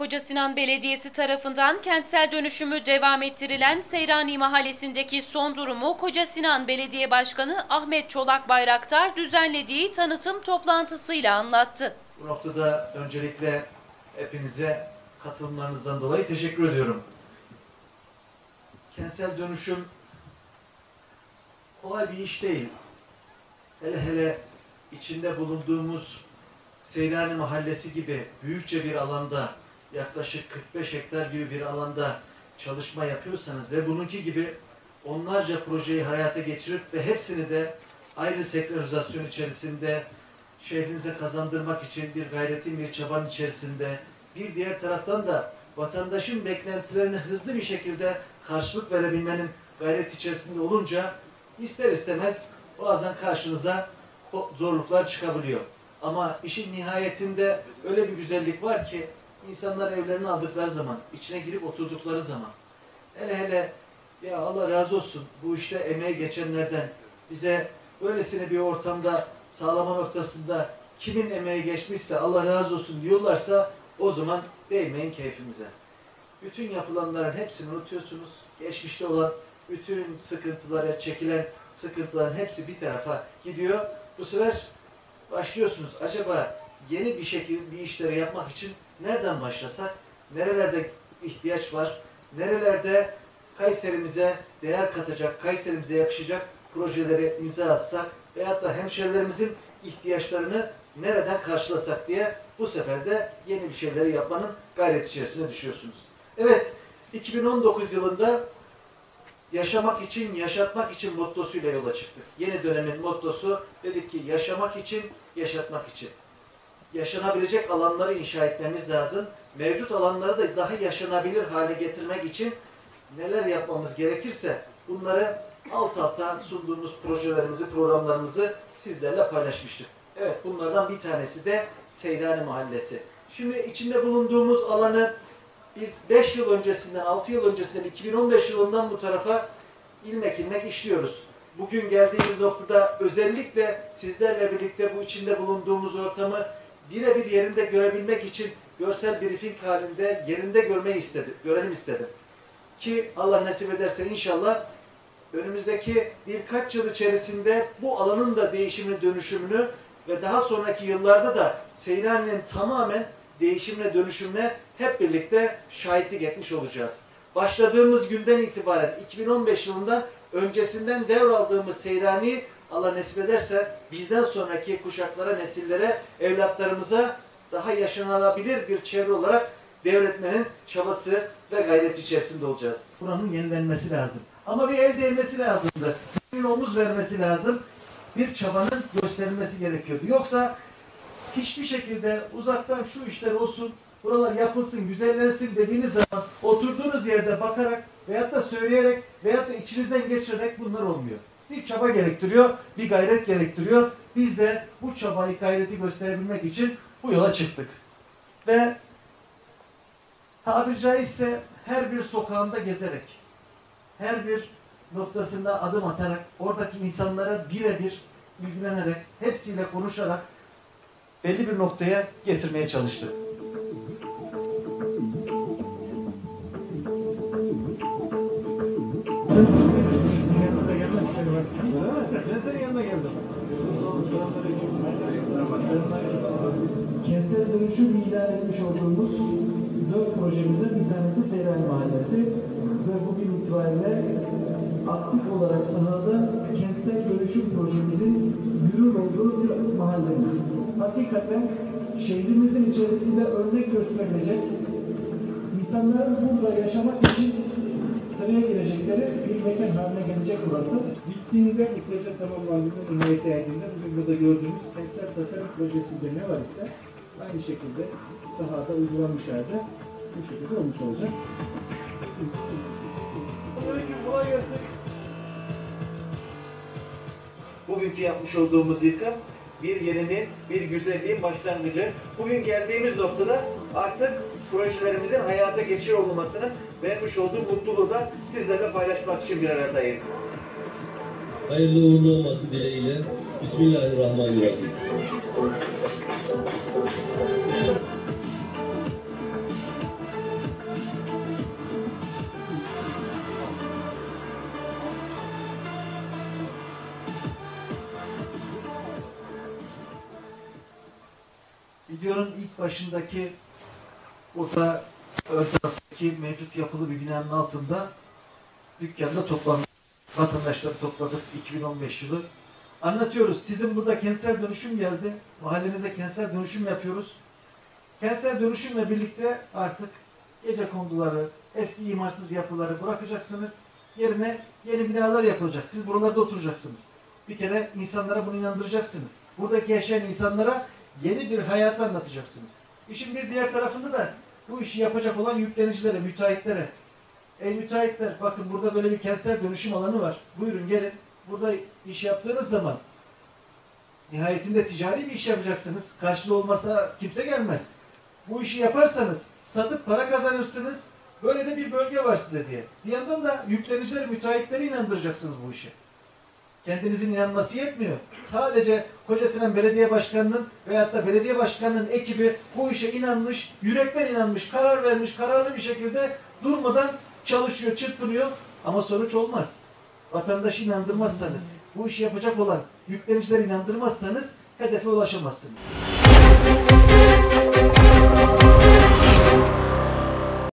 Koca Sinan Belediyesi tarafından kentsel dönüşümü devam ettirilen Seyrani Mahallesi'ndeki son durumu Koca Sinan Belediye Başkanı Ahmet Çolak Bayraktar düzenlediği tanıtım toplantısıyla anlattı. Bu noktada öncelikle hepinize katılımlarınızdan dolayı teşekkür ediyorum. Kentsel dönüşüm kolay bir iş değil. Hele hele içinde bulunduğumuz Seyrani Mahallesi gibi büyükçe bir alanda yaklaşık 45 hektar gibi bir alanda çalışma yapıyorsanız ve bununki gibi onlarca projeyi hayata geçirip ve hepsini de aynı senkronizasyon içerisinde şehrinize kazandırmak için bir gayretin, bir çabanın içerisinde bir diğer taraftan da vatandaşın beklentilerine hızlı bir şekilde karşılık verebilmenin gayret içerisinde olunca ister istemez bazen karşınıza zorluklar çıkabiliyor. Ama işin nihayetinde öyle bir güzellik var ki insanlar evlerini aldıkları zaman, içine girip oturdukları zaman hele hele ya Allah razı olsun bu işte emeği geçenlerden bize böylesine bir ortamda sağlama noktasında kimin emeği geçmişse Allah razı olsun diyorlarsa o zaman değmeyin keyfimize. Bütün yapılanların hepsini unutuyorsunuz. Geçmişte olan bütün sıkıntılara, çekilen sıkıntıların hepsi bir tarafa gidiyor. Bu sefer başlıyorsunuz. Acaba yeni bir şekilde bir işleri yapmak için nereden başlasak? Nerelerde ihtiyaç var? Nerelerde Kayserimize değer katacak, Kayserimize yakışacak projeleri imza atsak veyahut da hemşerilerimizin ihtiyaçlarını nereden karşılasak diye bu sefer de yeni bir şeyleri yapmanın gayret içerisine düşüyorsunuz. Evet, 2019 yılında yaşamak için, yaşatmak için mottosuyla yola çıktık. Yeni dönemin mottosu dedik ki yaşamak için, yaşatmak için. Yaşanabilecek alanları inşa etmemiz lazım. Mevcut alanları da daha yaşanabilir hale getirmek için neler yapmamız gerekirse bunları alt alta sunduğumuz projelerimizi, programlarımızı sizlerle paylaşmıştık. Evet bunlardan bir tanesi de Seyrani Mahallesi. Şimdi içinde bulunduğumuz alanı biz 5 yıl öncesinden, 6 yıl öncesinden, 2015 yılından bu tarafa ilmek ilmek işliyoruz. Bugün geldiğimiz noktada özellikle sizlerle birlikte bu içinde bulunduğumuz ortamı birebir yerinde görebilmek için görsel briefing halinde yerinde görmeyi istedim, görelim istedim. Ki Allah nasip ederse inşallah önümüzdeki birkaç yıl içerisinde bu alanın da değişimini, dönüşümünü ve daha sonraki yıllarda da Seyrani'nin tamamen değişimine, dönüşümüne hep birlikte şahitlik etmiş olacağız. Başladığımız günden itibaren 2015 yılında öncesinden devraldığımız Seyrani Allah nasip ederse bizden sonraki kuşaklara, nesillere, evlatlarımıza daha yaşanılabilir bir çevre olarak devretmenin çabası ve gayret içerisinde olacağız. Buranın yenilenmesi lazım. Ama bir el değmesi lazımdı. Bir omuz vermesi lazım. Bir çabanın gösterilmesi gerekiyordu. Yoksa hiçbir şekilde uzaktan şu işler olsun, buralar yapılsın, güzellensin dediğiniz zaman oturduğunuz yerde bakarak veyahut da söyleyerek veyahut da içinizden geçirerek bunlar olmuyor. Bir çaba gerektiriyor, bir gayret gerektiriyor. Biz de bu çabayı, gayreti gösterebilmek için bu yola çıktık. Ve tabiri caizse her bir sokağında gezerek, her bir noktasında adım atarak, oradaki insanlara birebir ilgilenerek, hepsiyle konuşarak belli bir noktaya getirmeye çalıştık. Kentsel dönüşüm ilan etmiş olduğumuz dört projemizin bir tanesi Seyran Mahallesi ve bugün itibariyle aktif olarak sahada kentsel dönüşüm projemizin yürür olduğu bir mahallemiz. Hakikaten şehrimizin içerisinde örnek gösterilecek, insanların burada yaşamak için sıraya girecekleri bir mekan haline gelecek burası. Bittiğinde bu proje tamamlandığında nihayete erdiğinde bugün burada gördüğümüz kentsel tasarım projesinde ne var ise aynı şekilde sahada uygulanmış halde bu şekilde olmuş olacak. Bugünkü yapmış olduğumuz yıkım bir yeninin, bir güzelliğin başlangıcı. Bugün geldiğimiz noktada artık projelerimizin hayata geçiyor olmasının vermiş olduğu mutluluğu da sizlerle paylaşmak için bir aradayız. Hayırlı uğurlu olması dileğiyle Bismillahirrahmanirrahim. Videonun ilk başındaki orada ön taraftaki mevcut yapılı bir binanın altında dükkanda toplandık. Vatandaşları topladık 2015 yılı. Anlatıyoruz. Sizin burada kentsel dönüşüm geldi. Mahallenizde kentsel dönüşüm yapıyoruz. Kentsel dönüşümle birlikte artık gece konduları, eski imarsız yapıları bırakacaksınız. Yerine yeni binalar yapılacak. Siz buralarda oturacaksınız. Bir kere insanlara bunu inandıracaksınız. Buradaki yaşayan insanlara yeni bir hayatı anlatacaksınız. İşin bir diğer tarafında da bu işi yapacak olan yüklenicilere, müteahhitlere. Ey müteahhitler bakın burada böyle bir kentsel dönüşüm alanı var. Buyurun gelin. Burada iş yaptığınız zaman nihayetinde ticari bir iş yapacaksınız. Karşılığı olmasa kimse gelmez. Bu işi yaparsanız satıp para kazanırsınız. Böyle de bir bölge var size diye. Bir yandan da yüklenicileri, müteahhitleri inandıracaksınız bu işe. Kendinizin inanması yetmiyor. Sadece Kocasinan Belediye Başkanı'nın veyahut da belediye başkanının ekibi bu işe inanmış, yürekten inanmış, karar vermiş, kararlı bir şekilde durmadan çalışıyor, çırpınıyor ama sonuç olmaz. Vatandaşı inandırmazsanız, bu işi yapacak olan yüklenicileri inandırmazsanız hedefe ulaşamazsınız.